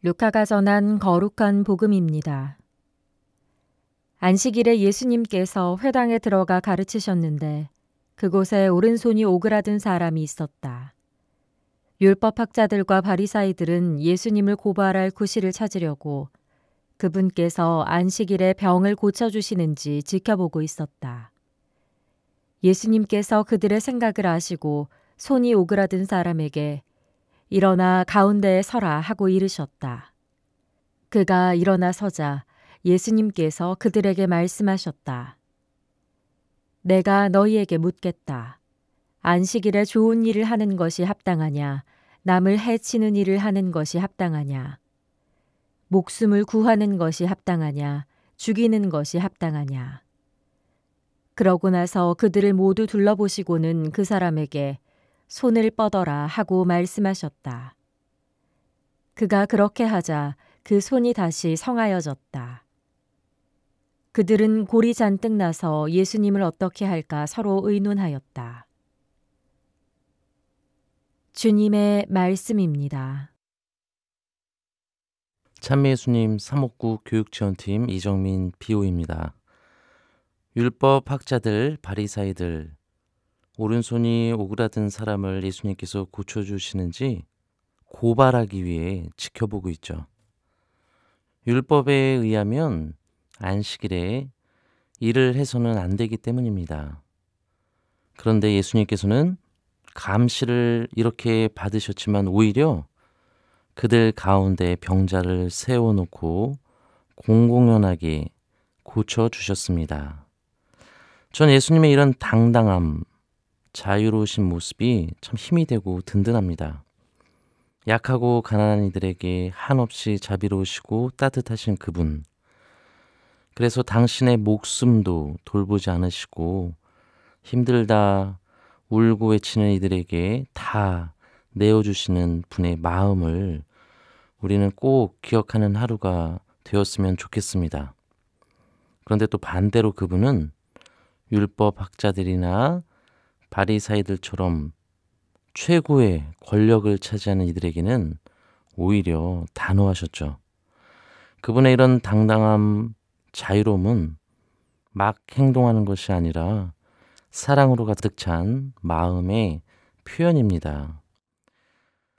루카가 전한 거룩한 복음입니다. 안식일에 예수님께서 회당에 들어가 가르치셨는데 그곳에 오른손이 오그라든 사람이 있었다. 율법학자들과 바리사이들은 예수님을 고발할 구실을 찾으려고 그분께서 안식일에 병을 고쳐주시는지 지켜보고 있었다. 예수님께서 그들의 생각을 아시고 손이 오그라든 사람에게 일어나 가운데에 서라 하고 이르셨다. 그가 일어나 서자 예수님께서 그들에게 말씀하셨다. 내가 너희에게 묻겠다. 안식일에 좋은 일을 하는 것이 합당하냐? 남을 해치는 일을 하는 것이 합당하냐? 목숨을 구하는 것이 합당하냐? 죽이는 것이 합당하냐? 그러고 나서 그들을 모두 둘러보시고는 그 사람에게 손을 뻗어라 하고 말씀하셨다. 그가 그렇게 하자 그 손이 다시 성하여졌다. 그들은 골이 잔뜩 나서 예수님을 어떻게 할까 서로 의논하였다. 주님의 말씀입니다. 참미예수님 사목구 교육지원팀 이정민 비오입니다. 율법 학자들 바리사이들 오른손이 오그라든 사람을 예수님께서 고쳐주시는지 고발하기 위해 지켜보고 있죠. 율법에 의하면 안식일에 일을 해서는 안 되기 때문입니다. 그런데 예수님께서는 감시를 이렇게 받으셨지만 오히려 그들 가운데 병자를 세워놓고 공공연하게 고쳐주셨습니다. 전 예수님의 이런 당당함, 자유로우신 모습이 참 힘이 되고 든든합니다. 약하고 가난한 이들에게 한없이 자비로우시고 따뜻하신 그분. 그래서 당신의 목숨도 돌보지 않으시고 힘들다 울고 외치는 이들에게 다 내어주시는 분의 마음을 우리는 꼭 기억하는 하루가 되었으면 좋겠습니다. 그런데 또 반대로 그분은 율법 학자들이나 바리사이들처럼 최고의 권력을 차지하는 이들에게는 오히려 단호하셨죠. 그분의 이런 당당함, 자유로움은 막 행동하는 것이 아니라 사랑으로 가득 찬 마음의 표현입니다.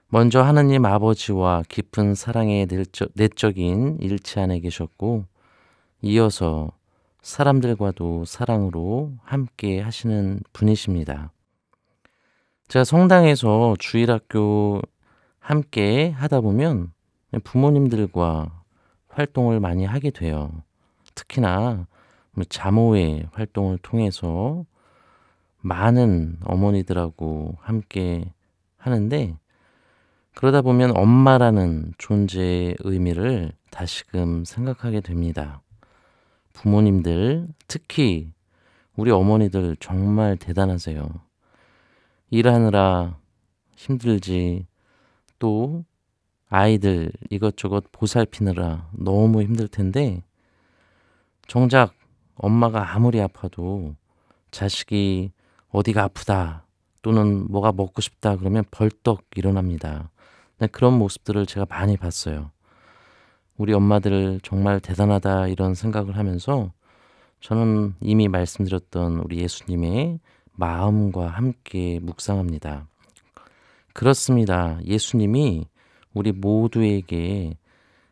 먼저 하느님 아버지와 깊은 사랑의 내적, 인 일치 안에 계셨고, 이어서 사람들과도 사랑으로 함께 하시는 분이십니다. 제가 성당에서 주일학교 함께 하다 보면 부모님들과 활동을 많이 하게 돼요. 특히나 뭐 자모회 활동을 통해서 많은 어머니들하고 함께 하는데 그러다 보면 엄마라는 존재의 의미를 다시금 생각하게 됩니다. 부모님들, 특히 우리 어머니들 정말 대단하세요. 일하느라 힘들지, 또 아이들 이것저것 보살피느라 너무 힘들 텐데, 정작 엄마가 아무리 아파도 자식이 어디가 아프다 또는 뭐가 먹고 싶다 그러면 벌떡 일어납니다. 그런 모습들을 제가 많이 봤어요. 우리 엄마들 정말 대단하다 이런 생각을 하면서 저는 이미 말씀드렸던 우리 예수님의 마음과 함께 묵상합니다. 그렇습니다. 예수님이 우리 모두에게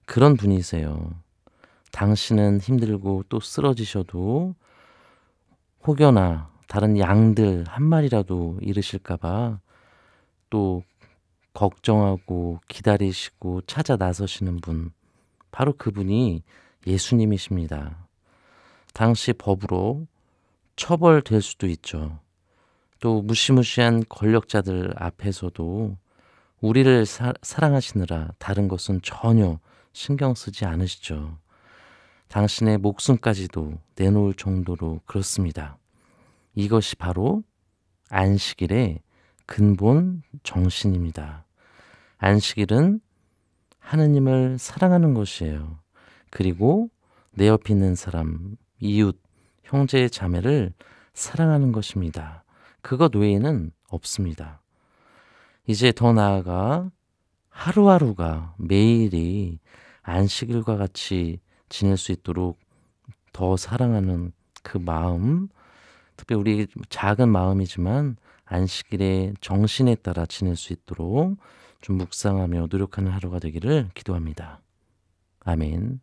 그런 분이세요. 당신은 힘들고 또 쓰러지셔도 혹여나 다른 양들 한 마리라도 잃으실까봐 또 걱정하고 기다리시고 찾아 나서시는 분. 바로 그분이 예수님이십니다. 당시 법으로 처벌될 수도 있죠. 또 무시무시한 권력자들 앞에서도 우리를 사, 사랑하시느라 다른 것은 전혀 신경 쓰지 않으시죠. 당신의 목숨까지도 내놓을 정도로 그렇습니다. 이것이 바로 안식일의 근본 정신입니다. 안식일은 하느님을 사랑하는 것이에요. 그리고 내 옆에 있는 사람, 이웃, 형제, 자매를 사랑하는 것입니다. 그것 외에는 없습니다. 이제 더 나아가 하루하루가 매일이 안식일과 같이 지낼 수 있도록 더 사랑하는 그 마음, 특히 우리 작은 마음이지만 안식일에 정신에 따라 지낼 수 있도록 좀 묵상하며 노력하는 하루가 되기를 기도합니다. 아멘.